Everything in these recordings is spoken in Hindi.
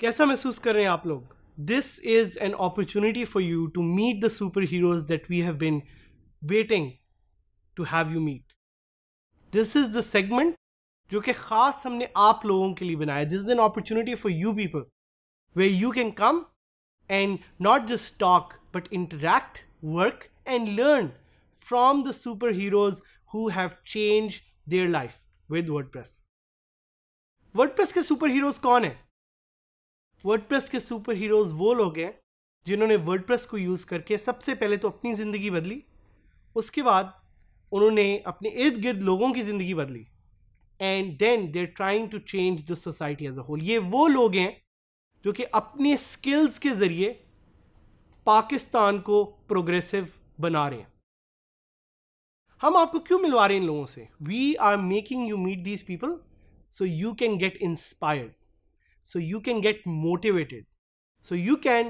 कैसा महसूस कर रहे हैं आप लोग? This is an opportunity for you to meet the super heroes that we have been waiting to have you meet this is the segment जो कि खास हमने आप लोगों के लिए बनाया। This is an opportunity for you people way you can come and not just talk but interact work and learn from the super heroes who have change their life with WordPress WordPress के सुपर हीरोज कौन है? वर्डप्रेस के सुपर हीरोज वो लोग हैं जिन्होंने वर्डप्रेस को यूज़ करके सबसे पहले तो अपनी ज़िंदगी बदली, उसके बाद उन्होंने अपने इर्द गिर्द लोगों की ज़िंदगी बदली। And then they trying to change the society as a whole ये वो लोग हैं जो कि अपने स्किल्स के ज़रिए पाकिस्तान को प्रोग्रेसिव बना रहे हैं। हम आपको क्यों मिलवा रहे हैं इन लोगों से? We are making you meet these people so you can get inspired so you can get motivated, so you can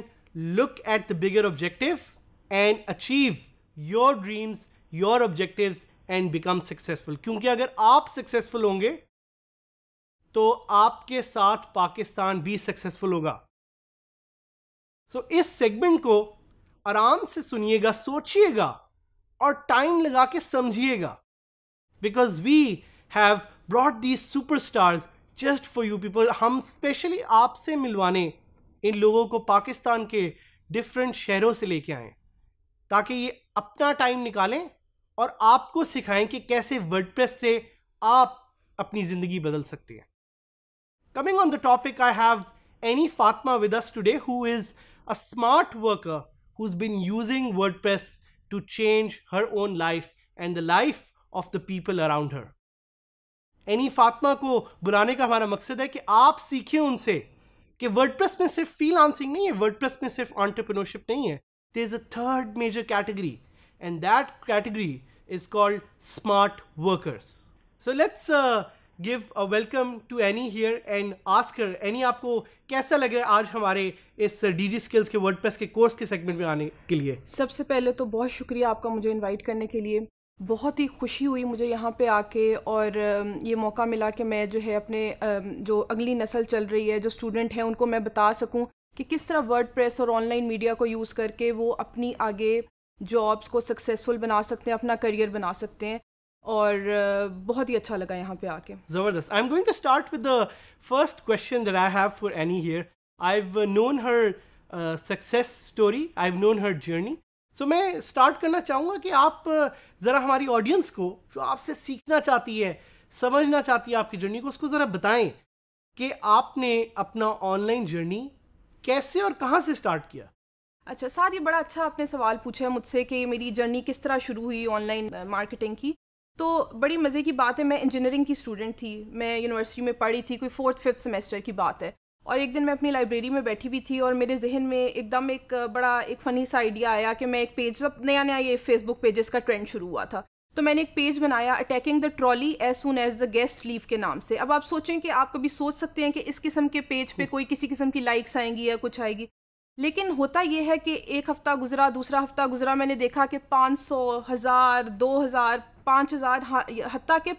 look at the bigger objective and achieve your dreams your objectives and become successful क्योंकि अगर आप सक्सेसफुल होंगे तो आपके साथ पाकिस्तान भी सक्सेसफुल होगा। सो so, इस सेगमेंट को आराम से सुनिएगा सोचिएगा और टाइम लगा के समझिएगा। Because we have brought these superstars just for you people हम स्पेशली आपसे मिलवाने इन लोगों को पाकिस्तान के डिफरेंट शहरों से लेके आए ताकि ये अपना टाइम निकालें और आपको सिखाएँ कि कैसे वर्डप्रेस से आप अपनी ज़िंदगी बदल सकते हैं coming on the topic I have Annie Fatma with us today who is a smart worker who's been using WordPress to change her own life and the life of the people around her. Annie Fatma को बुलाने का हमारा मकसद है कि आप सीखें उनसे कि वर्डप्रेस में सिर्फ़ फील आंसिंग नहीं है वर्डप्रेस में सिर्फ़ ऑन्टरप्रिनोरशिप नहीं है there is a third major category and that category is called smart workers so let's give a welcome to Annie here and ask her Annie आपको कैसा लग रहा है आज हमारे इस डी जी स्किल्स के वर्डप्रेस के कोर्स के सेगमेंट में आने के लिए? सबसे पहले तो बहुत शुक्रिया आपका मुझे इनवाइट करने के लिए। बहुत ही खुशी हुई मुझे यहाँ पे आके और ये मौका मिला कि मैं जो है अपने जो अगली नस्ल चल रही है, जो स्टूडेंट हैं, उनको मैं बता सकूँ कि किस तरह वर्ड प्रेस और ऑनलाइन मीडिया को यूज़ करके वो अपनी आगे जॉब्स को सक्सेसफुल बना सकते हैं, अपना करियर बना सकते हैं और बहुत ही अच्छा लगा यहाँ पे आके। ज़बरदस्त। I am going to start with the first question that I have for Annie here I have known her success story I have known her journey so मैं स्टार्ट करना चाहूँगा कि आप ज़रा हमारी ऑडियंस को जो आपसे सीखना चाहती है, समझना चाहती है आपकी जर्नी को, उसको ज़रा बताएँ कि आपने अपना ऑनलाइन जर्नी कैसे और कहाँ से स्टार्ट किया। अच्छा साथ ये बड़ा अच्छा आपने सवाल पूछा है मुझसे कि मेरी जर्नी किस तरह शुरू हुई ऑनलाइन मार्केटिंग की। तो बड़ी मज़े की बात है मैं इंजीनियरिंग की स्टूडेंट थी मैं यूनिवर्सिटी में पढ़ी थी कोई फोर्थ फिफ्थ सेमेस्टर की बात है। और एक दिन मैं अपनी लाइब्रेरी में बैठी हुई थी और मेरे जहन में एकदम एक बड़ा एक फ़नी सा आइडिया आया कि मैं एक पेज जब नया नया ये फेसबुक पेजेस का ट्रेंड शुरू हुआ था। तो मैंने एक पेज बनाया attacking the trolley as soon as the guest leave के नाम से। अब आप सोचें कि आप कभी सोच सकते हैं कि इस किस्म के पेज पे कोई किसी किस्म की लाइक्स आएँगी या कुछ आएगी। लेकिन होता यह है कि एक हफ़्ता गुजरा, दूसरा हफ़्ता गुजरा, मैंने देखा कि पाँच सौ, हज़ार, दो हज़ार, पाँच हज़ार हत्या के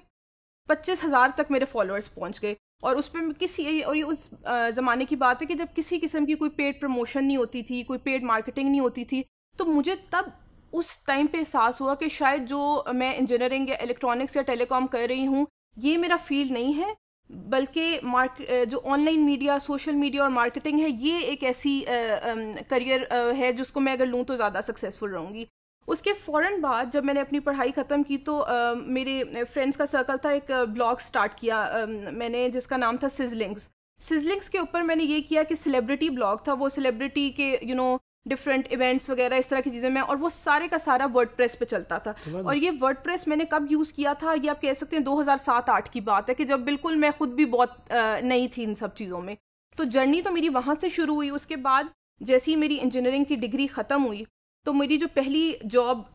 पच्चीस हज़ार तक मेरे फॉलोअर्स पहुँच गए। और उस पर किसी, और ये उस ज़माने की बात है कि जब किसी किस्म की कोई पेड प्रमोशन नहीं होती थी, कोई पेड मार्केटिंग नहीं होती थी तो मुझे तब उस टाइम पे एहसास हुआ कि शायद जो मैं इंजीनियरिंग या इलेक्ट्रॉनिक्स या टेलीकॉम कर रही हूँ, ये मेरा फ़ील्ड नहीं है। बल्कि मार्क जो ऑनलाइन मीडिया सोशल मीडिया और मार्केटिंग है ये एक ऐसी करियर है जिसको मैं अगर लूँ तो ज़्यादा सक्सेसफुल रहूँगी। उसके फ़ौर बाद जब मैंने अपनी पढ़ाई ख़त्म की तो आ, मेरे फ्रेंड्स का सर्कल था एक ब्लॉग स्टार्ट किया आ, मैंने जिसका नाम था सिजलिंग्स सिजलिंग्स के ऊपर मैंने ये किया कि सेलिब्रिटी ब्लॉग था वो सेलिब्रिटी के you you know different events वगैरह इस तरह की चीज़ें में और वो सारे का सारा वर्ड प्रेस पर चलता था। और ये वर्ड प्रेस मैंने कब यूज़ किया था ये आप कह सकते हैं 2007-8 की बात है कि जब बिल्कुल मैं खुद भी बहुत नई थी इन सब चीज़ों में। तो जर्नी तो मेरी वहाँ से शुरू हुई उसके बाद जैसे ही मेरी इंजीनियरिंग की डिग्री ख़त्म हुई तो मेरी जो पहली जॉब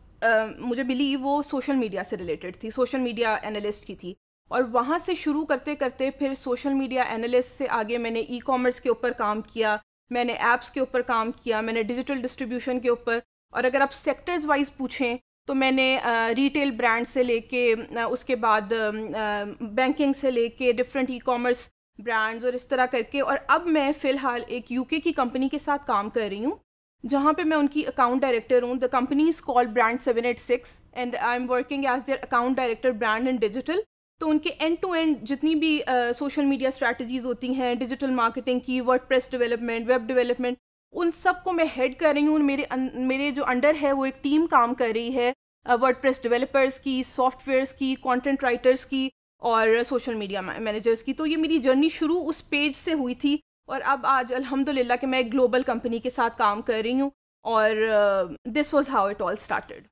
मुझे मिली वो सोशल मीडिया से रिलेटेड थी सोशल मीडिया एनालिस्ट की थी। और वहाँ से शुरू करते करते फिर सोशल मीडिया एनालिस्ट से आगे मैंने ई कॉमर्स के ऊपर काम किया मैंने ऐप्स के ऊपर काम किया, मैंने डिजिटल डिस्ट्रीब्यूशन के ऊपर। और अगर आप सेक्टर्स वाइज पूछें तो मैंने रिटेल ब्रांड से लेके उसके बाद बैंकिंग से लेके डिफरेंट ई कॉमर्स ब्रांड्स और इस तरह करके। और अब मैं फ़िलहाल एक यूके की कंपनी के साथ काम कर रही हूँ, जहाँ पे मैं उनकी अकाउंट डायरेक्टर हूँ। The company is called brand seven eight six and I am working as their account director brand and digital तो उनके एंड टू एंड जितनी भी सोशल मीडिया स्ट्रैटेजीज होती हैं डिजिटल मार्केटिंग की WordPress development web development उन सबको मैं हेड कर रही हूँ मेरे मेरे जो अंडर है वो एक टीम काम कर रही है वर्ड प्रेस डेवलपर्स की सॉफ्टवेयर्स की कंटेंट राइटर्स की और सोशल मीडिया मैनेजर्स की। तो ये मेरी जर्नी शुरू उस पेज से हुई थी और अब आज अल्हम्दुलिल्लाह कि मैं ग्लोबल कंपनी के साथ काम कर रही हूँ और this was how it all started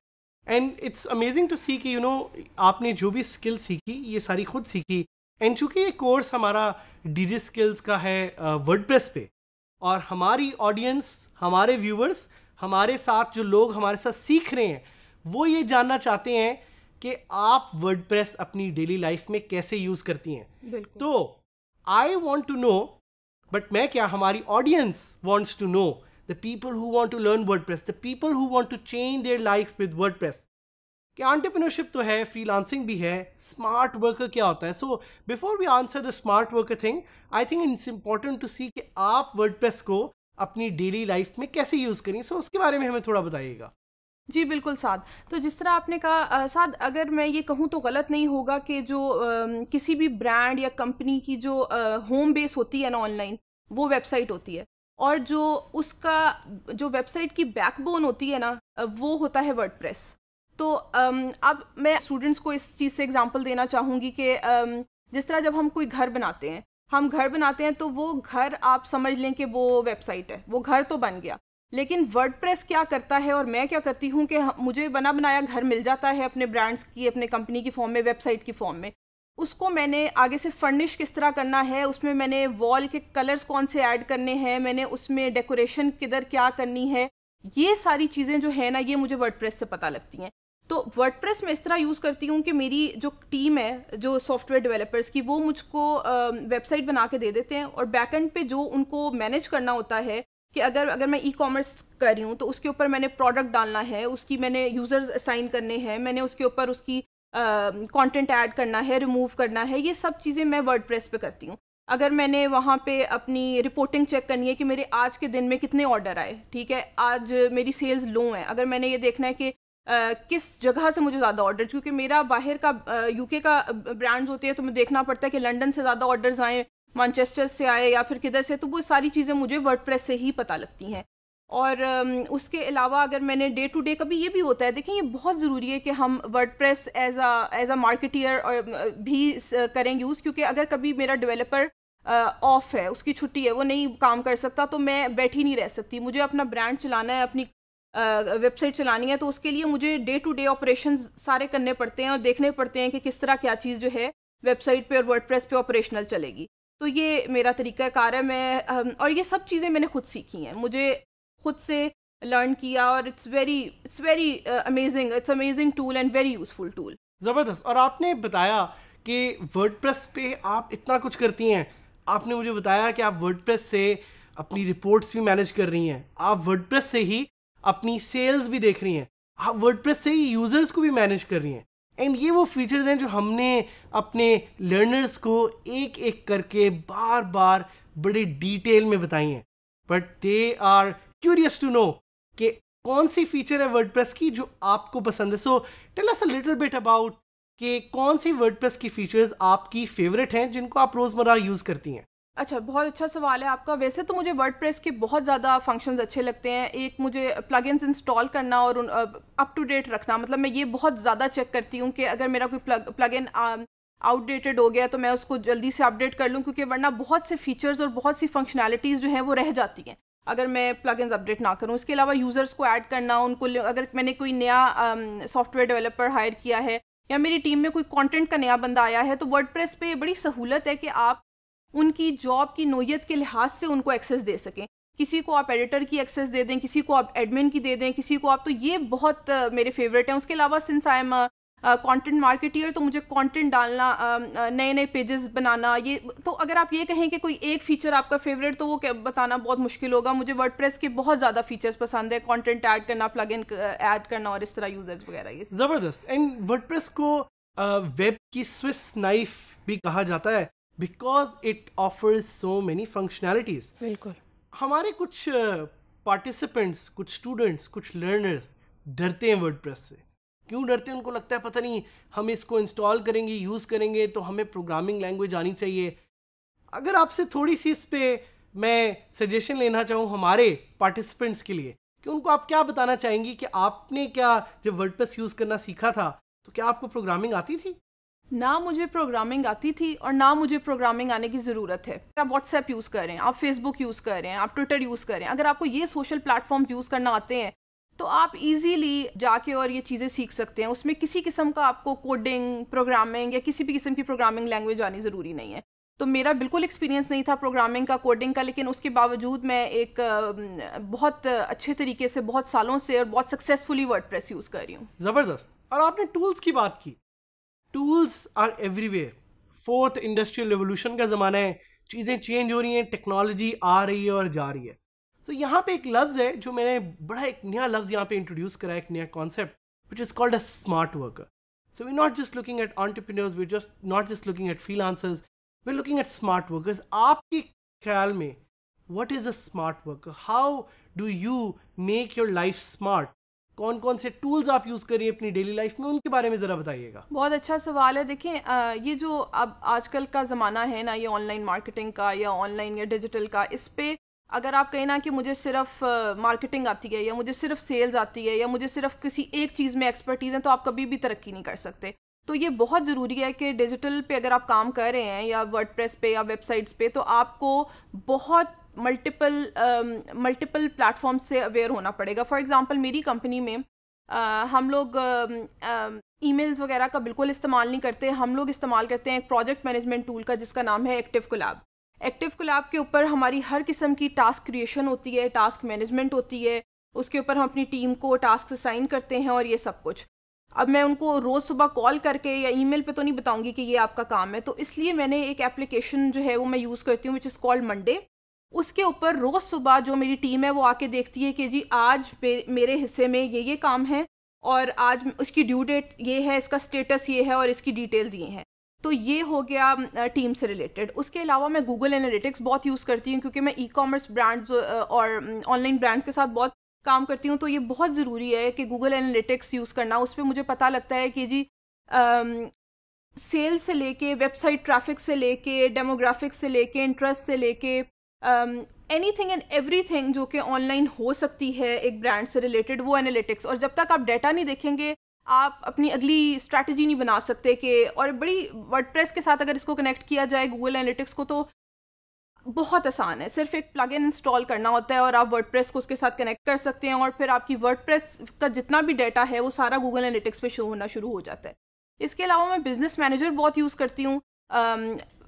and it's amazing to see कि यू नो आपने जो भी स्किल सीखी ये सारी खुद सीखी। एंड चूँकि ये कोर्स हमारा डीजी स्किल्स का है वर्ड प्रेस पे और हमारी ऑडियंस हमारे व्यूवर्स हमारे साथ जो लोग हमारे साथ सीख रहे हैं वो ये जानना चाहते हैं कि आप वर्ड अपनी डेली लाइफ में कैसे यूज़ करती हैं। तो I want to know but मैं क्या हमारी audience wants to know who want to learn WordPress the people who want to change their life with WordPress कि आंटरप्रिनरशिप तो है फ्रीलांसिंग भी है स्मार्ट वर्कर क्या होता है? So before we answer the smart worker thing I think it's important to see कि आप वर्ड प्रेस को अपनी डेली लाइफ में कैसे यूज़ करें। सो so, उसके बारे में हमें थोड़ा बताइएगा। जी बिल्कुल साद तो जिस तरह आपने कहा साद अगर मैं ये कहूँ तो गलत नहीं होगा कि जो आ, किसी भी ब्रांड या कंपनी की जो होम बेस होती है ना ऑनलाइन वो वेबसाइट होती है। और जो उसका, जो वेबसाइट की बैकबोन होती है ना, वो होता है वर्ड तो अब मैं स्टूडेंट्स को इस चीज़ से एग्जांपल देना चाहूँगी कि जिस तरह जब हम कोई घर बनाते हैं, हम घर बनाते हैं तो वो घर आप समझ लें कि वो वेबसाइट है, वो घर तो बन गया। लेकिन वर्ड क्या करता है और मैं क्या करती हूँ कि मुझे बना बनाया घर मिल जाता है अपने ब्रांड्स की, अपने कंपनी की फॉर्म में वेबसाइट की फॉर्म में। उसको मैंने आगे से फर्निश किस तरह करना है, उसमें मैंने वॉल के कलर्स कौन से ऐड करने हैं, मैंने उसमें डेकोरेशन किधर क्या करनी है, ये सारी चीज़ें जो है ना, ये मुझे वर्ड से पता लगती हैं। तो वर्ड में इस तरह यूज़ करती हूँ कि मेरी जो टीम है, जो सॉफ्टवेयर डेवलपर्स की, वो मुझको वेबसाइट बना के दे देते हैं और बैकएंड पे जो उनको मैनेज करना होता है कि अगर अगर मैं ई कॉमर्स कर रही हूँ तो उसके ऊपर मैंने प्रोडक्ट डालना है, उसकी मैंने यूज़र्स असाइन करने हैं, मैंने उसके ऊपर उसकी कंटेंट ऐड करना है रिमूव करना है ये सब चीज़ें मैं वर्ड पे करती हूँ। अगर मैंने वहाँ पे अपनी रिपोर्टिंग चेक करनी है कि मेरे आज के दिन में कितने ऑर्डर आए ठीक है? आज मेरी सेल्स लो हैं। अगर मैंने ये देखना है कि Uh, किस जगह से मुझे ज़्यादा ऑर्डर क्योंकि मेरा बाहर का यूके का ब्रांड्स होते हैं तो मुझे देखना पड़ता है कि लंदन से ज़्यादा ऑर्डर्स आए मानचेस्टर से आए या फिर किधर से तो वो सारी चीज़ें मुझे वर्ड से ही पता लगती हैं। और उसके अलावा अगर मैंने डे टू डे कभी ये भी होता है, देखें ये बहुत ज़रूरी है कि हम WordPress as uh as a marketer भी करें यूज़ क्योंकि अगर कभी मेरा डेवलपर ऑफ़ है, उसकी छुट्टी है, वो नहीं काम कर सकता तो मैं बैठी नहीं रह सकती। मुझे अपना ब्रांड चलाना है, अपनी वेबसाइट चलानी है तो उसके लिए मुझे डे टू डे ऑपरेशन सारे करने पड़ते हैं और देखने पड़ते हैं कि किस तरह क्या चीज़ जो है वेबसाइट पे और वर्ड पे ऑपरेशनल चलेगी। तो ये मेरा तरीका कार है, मैं और ये सब चीज़ें मैंने खुद सीखी हैं। मुझे खुद से लर्न किया और it's very it's very amazing it's amazing tool and very useful tool ज़बरदस्त। और आपने बताया कि वर्ड पे आप इतना कुछ करती हैं। आपने मुझे बताया कि आप वर्ड से अपनी रिपोर्ट्स भी मैनेज कर रही हैं। आप वर्ड से ही अपनी सेल्स भी देख रही हैं। आप वर्ड से ही यूज़र्स को भी मैनेज कर रही हैं। एंड ये वो फीचर्स हैं जो हमने अपने लर्नर्स को एक एक करके बार बार बड़े डिटेल में बताई हैं। But they are curious to know कि कौन सी फीचर है वर्डप्रेस की जो आपको पसंद है? So tell us a little bit about कि कौन सी वर्डप्रेस की फीचर्स आपकी फेवरेट हैं, जिनको आप रोज़मर्रा यूज़ करती हैं? अच्छा बहुत अच्छा सवाल है आपका। वैसे तो मुझे वर्ड के बहुत ज़्यादा फ़ंक्शंस अच्छे लगते हैं। एक मुझे प्लगइन्स इंस्टॉल करना और अप टू डेट रखना मतलब मैं ये बहुत ज़्यादा चेक करती हूँ कि अगर मेरा कोई प्लग प्लगइन आउटडेटेड हो गया तो मैं उसको जल्दी से अपडेट कर लूँ, क्योंकि वरना बहुत से फीचर्स और बहुत सी फंक्शनैलिटीज़ जो हैं वो रह जाती हैं। अगर मैं प्लगइन्स अपडेट ना करूँ, इसके अलावा यूज़र्स को ऐड करना, उनको अगर मैंने कोई नया सॉफ्टवेयर डेवलपर हायर किया है, या मेरी टीम में कोई कंटेंट का नया बंदा आया है तो वर्ड पे बड़ी सहूलत है कि आप उनकी जॉब की नोयत के लिहाज से उनको एक्सेस दे सकें। किसी को आप एडिटर की एक्सेस दे दें, किसी को आप एडमिन की दे दें, किसी को आप तो ये बहुत मेरे फेवरेट हैं। उसके अलावा since I am content marketer तो मुझे कंटेंट डालना नए नए पेजेस बनाना ये तो अगर आप ये कहें कि कोई एक फीचर आपका फेवरेट तो वो बताना बहुत मुश्किल होगा। मुझे वर्ड के बहुत ज़्यादा फीचर्स पसंद है कंटेंट ऐड करना प्लग इन ऐड करना और इस तरह यूज़र्स वगैरह ये ज़बरदस्त। एंड वर्ड को वेब uh, की स्विस नाइफ भी कहा जाता है because it offers so many functionalities बिल्कुल। हमारे कुछ पार्टिसिपेंट्स कुछ स्टूडेंट्स कुछ लर्नर्स डरते हैं वर्ड से। क्यों डरते हैं? उनको लगता है, पता नहीं, हम इसको इंस्टॉल करेंगे यूज़ करेंगे तो हमें प्रोग्रामिंग लैंग्वेज आनी चाहिए। अगर आपसे थोड़ी सी इस पर मैं सजेशन लेना चाहूँ हमारे पार्टिसिपेंट्स के लिए, कि उनको आप क्या बताना चाहेंगी कि आपने क्या जब वर्ड यूज़ करना सीखा था तो क्या आपको प्रोग्रामिंग आती थी? ना मुझे प्रोग्रामिंग आती थी और ना मुझे प्रोग्रामिंग आने की ज़रूरत है। आप व्हाट्सएप यूज़ करें, आप फेसबुक यूज़ करें, आप ट्विटर यूज़ करें। अगर आपको ये सोशल प्लेटफॉर्म्स यूज़ करना आते हैं तो आप इजीली जाके और ये चीज़ें सीख सकते हैं। उसमें किसी किस्म का आपको कोडिंग प्रोग्रामिंग या किसी भी किस्म की प्रोग्रामिंग लैंग्वेज आनी ज़रूरी नहीं है। तो मेरा बिल्कुल एक्सपीरियंस नहीं था प्रोग्रामिंग का कोडिंग का, लेकिन उसके बावजूद मैं एक बहुत अच्छे तरीके से, बहुत सालों से और बहुत सक्सेसफुली वर्ड प्रेस यूज़ कर रही हूँ। ज़बरदस्त। और आपने टूल्स की बात की। Tools are everywhere fourth industrial revolution का ज़माना है। चीज़ें चेंज हो रही हैं टेक्नोलॉजी आ रही है और जा रही है। तो यहाँ पे एक लफ्ज़ है जो मैंने बड़ा एक नया लफ्ज़ यहाँ पे इंट्रोड्यूस करा एक नया concept which is called a smart worker So we're not just looking at entrepreneurs, we're just not just looking at freelancers, we're looking at smart workers. आपके ख्याल में what is a smart worker? How do you make your life smart कौन कौन से टूल्स आप यूज़ करिए अपनी डेली लाइफ में? उनके बारे में ज़रा बताइएगा। बहुत अच्छा सवाल है। देखें ये जो अब आजकल का ज़माना है ना ये ऑनलाइन मार्केटिंग का या ऑनलाइन या डिजिटल का इस पर अगर आप कहें ना कि मुझे सिर्फ़ मार्केटिंग आती है या मुझे सिर्फ़ सेल्स आती है या मुझे सिर्फ़ किसी एक चीज़ में एक्सपर्टीज़ है तो आप कभी भी तरक्की नहीं कर सकते। तो ये बहुत ज़रूरी है कि डिजिटल पे अगर आप काम कर रहे हैं या वर्ड पे या वेबसाइट्स पे तो आपको बहुत मल्टीपल मल्टीपल प्लेटफॉर्म से अवेयर होना पड़ेगा। फॉर एग्ज़ाम्पल मेरी कंपनी में uh, हम लोग ईमेल्स uh, वगैरह का बिल्कुल इस्तेमाल नहीं करते। हम लोग इस्तेमाल करते हैं एक प्रोजेक्ट मैनेजमेंट टूल का जिसका नाम है एक्टिव कोलैब एक्टिव कोलैब के ऊपर हमारी हर किस्म की टास्क क्रिएशन होती है टास्क मैनेजमेंट होती है। उसके ऊपर हम अपनी टीम को टास्क असाइन करते हैं और ये सब कुछ। अब मैं उनको रोज़ सुबह कॉल करके या ईमेल पे तो नहीं बताऊँगी कि ये आपका काम है। तो इसलिए मैंने एक एप्लीकेशन जो है वो मैं यूज़ करती हूँ विच इज़ कॉल्ड मंडे उसके ऊपर रोज़ सुबह जो मेरी टीम है वो आके देखती है कि जी, आज मेरे हिस्से में ये ये काम है और आज उसकी ड्यू डेट ये है, इसका स्टेटस ये है और इसकी डिटेल्स ये हैं। तो ये हो गया टीम से रिलेटेड उसके अलावा मैं गूगल एनालिटिक्स बहुत यूज़ करती हूँ क्योंकि मैं ई कॉमर्स ब्रांड्स और ऑनलाइन ब्रांड के साथ बहुत काम करती हूँ तो ये बहुत ज़रूरी है कि गूगल एनालिटिक्स यूज़ करना। उस पर मुझे पता लगता है कि जी सेल से लेके वेबसाइट ट्रैफ़िक से लेके डेमोग्राफिक से लेके इंटरेस्ट से लेके anything and everything जो कि ऑनलाइन हो सकती है एक ब्रांड से रिलेटेड वो एनालिटिक्स और जब तक आप डाटा नहीं देखेंगे आप अपनी अगली स्ट्रैटेजी नहीं बना सकते कि, और बड़ी वर्डप्रेस के साथ अगर इसको कनेक्ट किया जाए गूगल एनालिटिक्स को तो बहुत आसान है। सिर्फ़ एक प्लग इन इंस्टॉल करना होता है और आप वर्डप्रेस को उसके साथ कनेक्ट कर सकते हैं और फिर आपकी वर्डप्रेस का जितना भी डाटा है, वो सारा गूगल एनालिटिक्स पे शो होना शुरू हो जाता है। इसके अलावा मैं बिज़नेस मैनेजर बहुत यूज़ करती हूँ।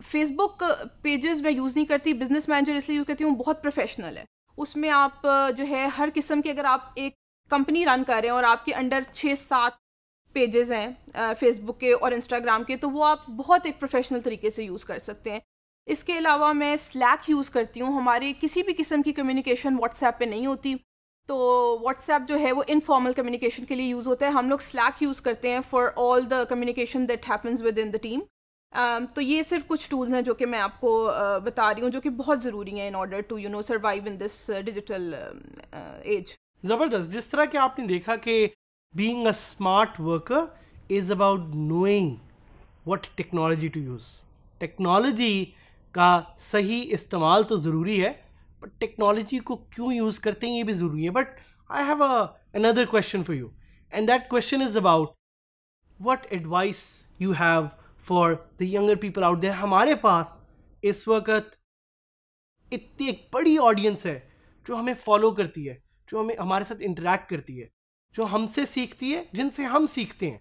फेसबुक पेजेस मैं यूज़ नहीं करती बिज़नेस मैनेजर इसलिए यूज़ करती हूँ, बहुत प्रोफेशनल है। उसमें आप, जो है, हर किस्म की अगर आप एक कंपनी रन कर रहे हैं और आपके अंडर छः सात पेजेस हैं फेसबुक के और इंस्टाग्राम के तो वो आप बहुत एक प्रोफेशनल तरीके से यूज़ कर सकते हैं। इसके अलावा मैं स्लैक यूज़ करती हूँ हमारे किसी भी किस्म की कम्युनिकेशन व्हाट्सएप पे नहीं होती। तो व्हाट्सएप जो है वो इनफॉर्मल कम्युनिकेशन के लिए यूज़ होता है। हम लोग स्लैक यूज़ करते हैं for all the communication that happens within the team तो ये सिर्फ़ कुछ टूल्स हैं जो कि मैं आपको uh, बता रही हूँ जो कि बहुत ज़रूरी हैं in order to you know survive in this digital age ज़बरदस्त। जिस तरह के आपने देखा कि being a smart worker is about knowing what technology to use. Technology का सही इस्तेमाल तो ज़रूरी है बट टेक्नोलॉजी को क्यों यूज़ करते हैं ये भी ज़रूरी है। But I have another question for you and that question is about what advice you have for the younger people out there हमारे पास इस वक्त इतनी एक बड़ी ऑडियंस है जो हमें फॉलो करती है, जो हमें, हमारे साथ इंटरेक्ट करती है। जो हमसे सीखती है, जिनसे हम सीखते हैं।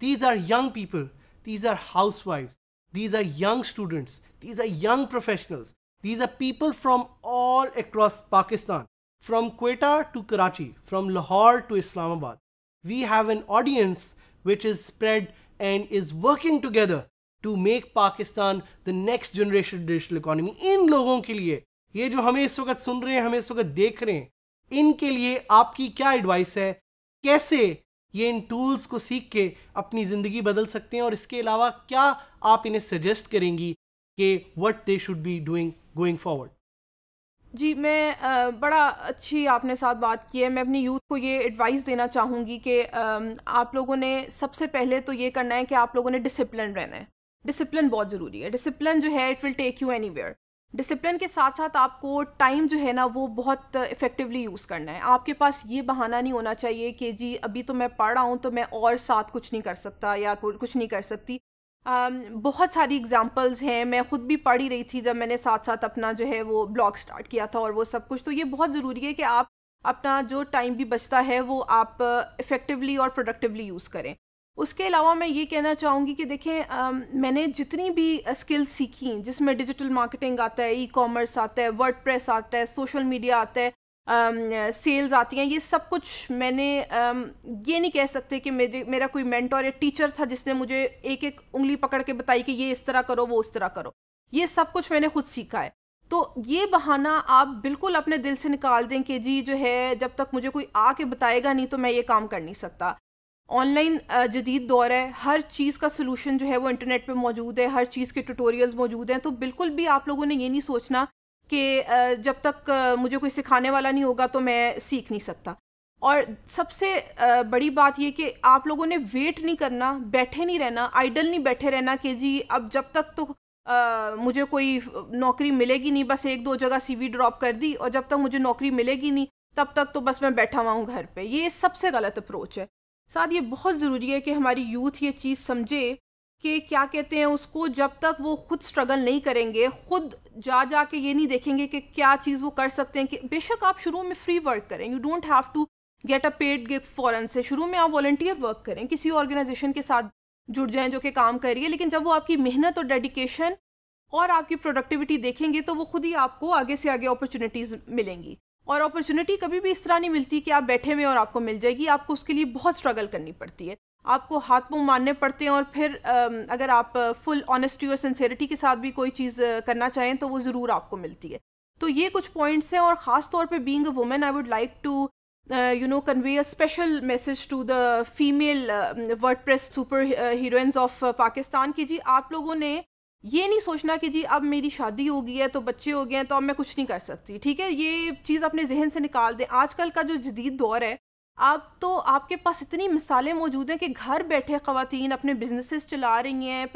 These are young people these are housewife these are young students these are young professionals these are people from all across Pakistan from Kota to Karachi from Lahore to Islamabad we have an audience which is spread and is working together to make Pakistan the next generation digital economy इन लोगों के लिए, ये जो हमें इस वक्त सुन रहे हैं, हमें इस वक्त देख रहे हैं, इनके लिए आपकी क्या एडवाइस है? कैसे ये इन टूल्स को सीख के अपनी ज़िंदगी बदल सकते हैं? और इसके अलावा क्या आप इन्हें सजेस्ट करेंगी कि what they should be doing going forward जी मैं आ, बड़ा अच्छी आपने साथ बात की है। मैं अपनी यूथ को ये एडवाइस देना चाहूँगी कि आप लोगों ने सबसे पहले तो ये करना है कि आप लोगों ने डिसिप्लिन रहना है। डिसिप्लिन बहुत ज़रूरी है। डिसिप्लिन जो है it will take you any discipline के साथ साथ आपको टाइम जो है ना वो बहुत इफ़ेक्टिवली यूज़ करना है। आपके पास ये बहाना नहीं होना चाहिए कि जी अभी तो मैं पढ़ रहा हूँ तो मैं और साथ कुछ नहीं कर सकता या कुछ नहीं कर सकती। um, बहुत सारी एग्जांपल्स हैं। मैं ख़ुद भी पढ़ ही रही थी जब मैंने साथ साथ अपना जो है वो ब्लॉग स्टार्ट किया था और वो सब कुछ। तो ये बहुत ज़रूरी है कि आप अपना जो टाइम भी बचता है वो आप इफ़ेक्टिवली और प्रोडक्टिवली यूज़ करें। उसके अलावा मैं ये कहना चाहूँगी कि देखें मैंने जितनी भी स्किल्स सीखी, जिसमें डिजिटल मार्केटिंग आता है ई कॉमर्स आता है वर्ड आता है सोशल मीडिया आता है सेल्स आती हैं, ये सब कुछ मैंने ये नहीं कह सकते कि मेरे, मेरा कोई मेंटोर या टीचर था जिसने मुझे एक एक उंगली पकड़ के बताई कि ये इस तरह करो, वो उस तरह करो। ये सब कुछ मैंने खुद सीखा है। तो ये बहाना आप बिल्कुल अपने दिल से निकाल दें कि जी, जो है, जब तक मुझे कोई आके बताएगा नहीं तो मैं ये काम कर नहीं सकता। ऑनलाइन जदीद दौर है, हर चीज़ का सोल्यूशन जो है वो इंटरनेट पे मौजूद है, हर चीज़ के ट्यूटोरियल्स मौजूद हैं तो बिल्कुल भी आप लोगों ने ये नहीं सोचना कि जब तक मुझे कोई सिखाने वाला नहीं होगा तो मैं सीख नहीं सकता। और सबसे बड़ी बात ये कि आप लोगों ने वेट नहीं करना, बैठे नहीं रहना आइडल नहीं बैठे रहना कि जी, अब जब तक तो मुझे कोई नौकरी मिलेगी नहीं, बस एक दो जगह सीवी ड्रॉप कर दी और जब तक मुझे नौकरी मिलेगी नहीं, तब तक तो बस मैं बैठा हुआ हूँ घर पे। ये सबसे गलत अप्रोच है। साथ ये बहुत ज़रूरी है कि हमारी यूथ ये चीज़ समझे कि क्या कहते हैं उसको जब तक वो खुद स्ट्रगल नहीं करेंगे, खुद जा जा के ये नहीं देखेंगे कि क्या चीज़ वो कर सकते हैं कि बेशक आप शुरू में फ्री वर्क करें। You don't have to get a paid gift फॉरन से शुरू में आप वॉल्टियर वर्क करें, किसी ऑर्गेनाइजेशन के साथ जुड़ जाएँ जो कि काम कर रही है, लेकिन जब वो आपकी मेहनत और डेडिकेशन और आपकी प्रोडक्टिविटी देखेंगे तो वो खुद ही आपको आगे से आगे अपॉर्चुनिटीज़ मिलेंगी। और अपॉर्चुनिटी कभी भी इस तरह नहीं मिलती कि आप बैठे हुए और आपको मिल जाएगी। आपको उसके लिए बहुत स्ट्रगल करनी पड़ती है। आपको हाथ मुँह मारने पड़ते हैं और फिर अगर आप फुल ऑनेस्टी और सिंसेरिटी के साथ भी कोई चीज़ करना चाहें तो वो ज़रूर आपको मिलती है। तो ये कुछ पॉइंट्स हैं और ख़ास तौर पे being a women I would like to you know convey a special message to the female WordPress superheroines of Pakistan की जी आप लोगों ने ये नहीं सोचना कि जी अब मेरी शादी हो गई है तो बच्चे हो गए हैं तो अब मैं कुछ नहीं कर सकती, ठीक है? ये चीज़ अपने जहन से निकाल दें। आजकल का जो जदीद दौर है आप तो आपके पास इतनी मिसालें मौजूद हैं कि घर बैठे ख़वातीन अपने बिजनेसेस चला रही हैं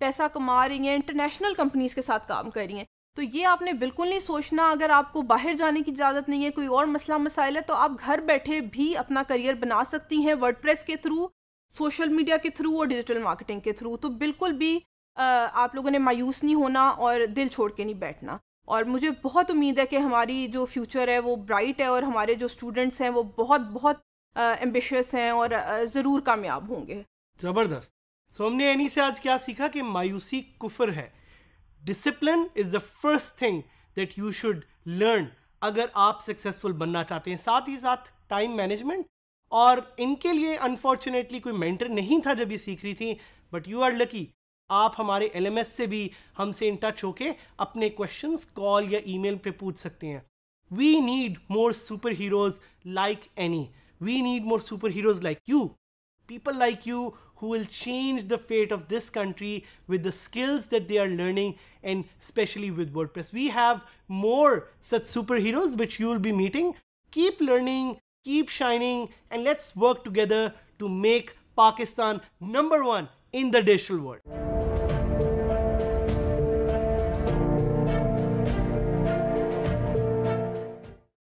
पैसा कमा रही हैं, इंटरनेशनल कंपनीज़ के साथ काम कर रही हैं। तो ये आपने बिल्कुल नहीं सोचना, अगर आपको बाहर जाने की इजाज़त नहीं है, कोई और मसला मसाइल है तो आप घर बैठे भी अपना करियर बना सकती हैं वर्ड के थ्रू, सोशल मीडिया के थ्रू और डिजिटल मार्केटिंग के थ्रू। तो बिल्कुल भी आप लोगों ने मायूस नहीं होना और दिल छोड़ के नहीं बैठना। और मुझे बहुत उम्मीद है कि हमारी जो फ्यूचर है वो ब्राइट है और हमारे जो स्टूडेंट्स हैं वो बहुत बहुत एम्बिशियस हैं और ज़रूर कामयाब होंगे। ज़बरदस्त। सो हमने एनी से आज क्या सीखा कि मायूसी कुफर है। Discipline is the first thing that you should learn अगर आप सक्सेसफुल बनना चाहते हैं। साथ ही साथ टाइम मैनेजमेंट और इनके लिए अनफॉर्चुनेटली कोई मेंटर नहीं था जब ये सीख रही थी बट यू आर लकी आप हमारे एलएमएस से भी हमसे इन टच होके अपने क्वेश्चंस कॉल या ईमेल पे पूछ सकते हैं we need more superheroes like any we need more superheroes like you people like you who will change the fate of this country with the skills that they are learning and especially with WordPress. We have more such superheroes which you will be meeting. Keep learning, keep shining, and let's work together to make Pakistan number one in the digital world.